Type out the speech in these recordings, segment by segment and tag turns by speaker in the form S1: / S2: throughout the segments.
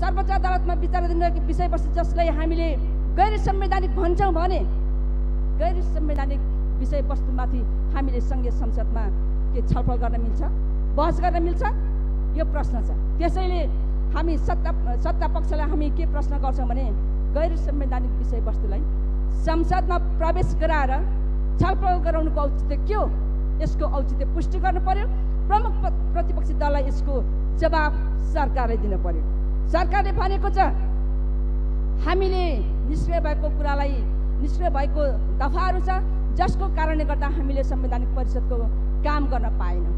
S1: सर्वोच्च अदालतमा विचाराधीन रहेको विषयवस्तु जसलाई हामीले गैर संवैधानिक भन्छौँ भने गैर संवैधानिक विषयवस्तुमाथि हामीले सङ्घीय संसदमा के छलफल गर्न मिल्छ बहस गर्न मिल्छ? यो प्रश्न छ। त्यसैले हामी सत्ता सत्ता पक्षलाई हामी के प्रश्न गर्छौँ भने गैर संवैधानिक विषयवस्तुलाई संसदमा प्रवेश गराएर छलफल गराउनुको औचित्य के हो? यसको औचित्य पुष्टि गर्नु पर्यो। प्रमुख प्र- प्रतिपक्षी दललाई यसको जवाब सरकारले दिनु पर्यो। सरकारले भनेको छ हामीले निष्क्रिय भएको कुरालाई निष्क्रिय भएको दफाहरू छ जसको कारणले गर्दा हामीले संवैधानिक परिषदको काम गर्न पाएनौँ।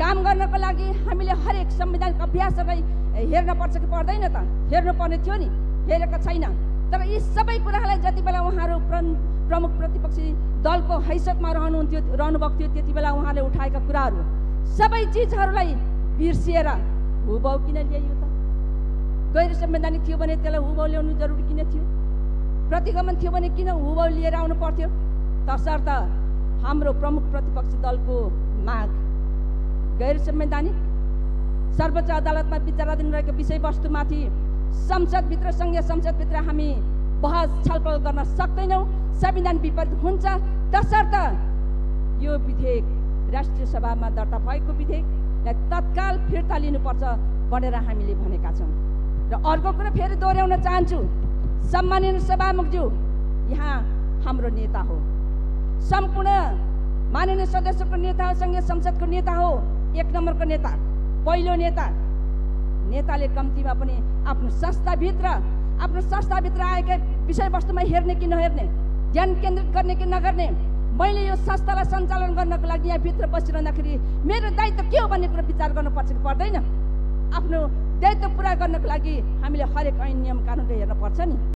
S1: काम गर्नको लागि हामीले हरेक संवैधानिक हेर्न पर्छ कि पर्दैन त? हेर्नु पर्ने थियो नि हेरेको छैन। तर यी सबै कुराहरूलाई जति बेला उहाँहरू प्रमुख प्रतिपक्षी दलको हैसियतमा रहनुहुन्थ्यो रहनुभएको थियो त्यति बेला उहाँले उठाएका कुराहरू सबै चिजहरूलाई बिर्सिएर हुबाउ किन ल्याइयो त? गैर संवैधानिक थियो भने त्यसलाई हुबाउ ल्याउनु जरुरी किन थियो? प्रतिगमन थियो भने किन हुबाउ लिएर आउनु पर्थ्यो? तसर्थ हाम्रो प्रमुख प्रतिपक्षी दलको माग गैर संवैधानिक सर्वोच्च अदालतमा विचाराधीन रहेको विषयवस्तुमाथि संसदभित्र सङ्घीय संसदभित्र हामी बहस छलफल गर्न सक्दैनौँ। संविधान विपरीत हुन्छ। तसर्थ यो विधेयक राष्ट्रिय सभामा दर्ता भएको विधेयकलाई तत्काल फिर्ता लिनुपर्छ भनेर हामीले भनेका छौँ। र अर्को कुरो फेरि दोहोऱ्याउन चाहन्छु सम्माननीय सभामुखज्यू यहाँ हाम्रो नेता हो। सम्पूर्ण माननीय सदस्यको नेता हो सङ्घीय संसदको नेता हो एक नम्बरको नेता पहिलो नेता। नेताले कम्तीमा पनि आफ्नो संस्थाभित्र आफ्नो संस्थाभित्र आएका विषयवस्तुमा हेर्ने कि नहेर्ने ध्यान केन्द्रित गर्ने कि नगर्ने मैले यो संस्थालाई सञ्चालन गर्नको लागि यहाँभित्र बसिरहँदाखेरि मेरो दायित्व के हो भन्ने कुरो विचार गर्नुपर्छ कि पर्दैन? आफ्नो दायित्व पुरा गर्नको लागि हामीले हरेक ऐन नियम कानुनले हेर्नुपर्छ नि।